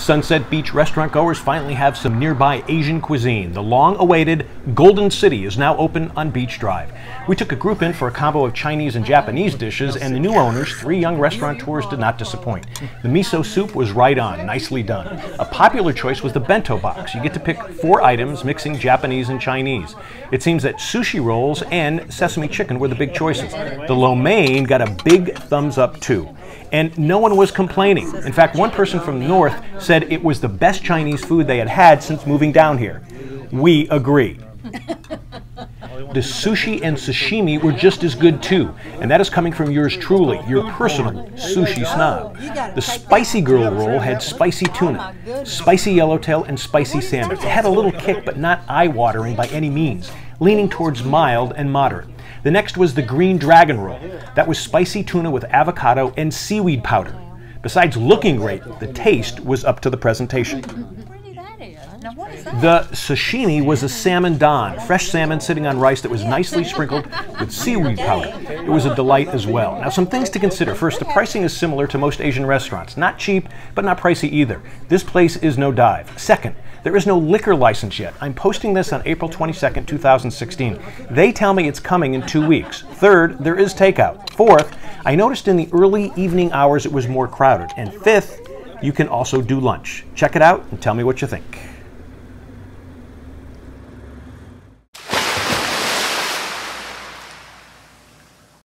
Sunset Beach restaurant goers finally have some nearby Asian cuisine. The long awaited Golden City is now open on Beach Drive. We took a group in for a combo of Chinese and Japanese dishes, and the new owners, three young restaurateurs, did not disappoint. The miso soup was right on, nicely done. A popular choice was the bento box. You get to pick four items mixing Japanese and Chinese. It seems that sushi rolls and sesame chicken were the big choices. The lo mein got a big thumbs up too and no one was complaining. In fact, one person from the north said it was the best Chinese food they had had since moving down here. We agree. The sushi and sashimi were just as good too, and that is coming from yours truly, your personal sushi snob. The Spicy Girl roll had spicy tuna, spicy yellowtail, and spicy salmon. It had a little kick, but not eye-watering by any means, leaning towards mild and moderate. The next was the Green Dragon Roll. That was spicy tuna with avocado and seaweed powder. Besides looking great, the taste was up to the presentation. The sashimi was a salmon don, fresh salmon sitting on rice that was nicely sprinkled with seaweed powder. It was a delight as well. Now, some things to consider. First, the pricing is similar to most Asian restaurants. Not cheap, but not pricey either. This place is no dive. Second, there is no liquor license yet. I'm posting this on April 22nd, 2016. They tell me it's coming in two weeks. Third, there is takeout. Fourth, I noticed in the early evening hours it was more crowded. And fifth, you can also do lunch. Check it out and tell me what you think.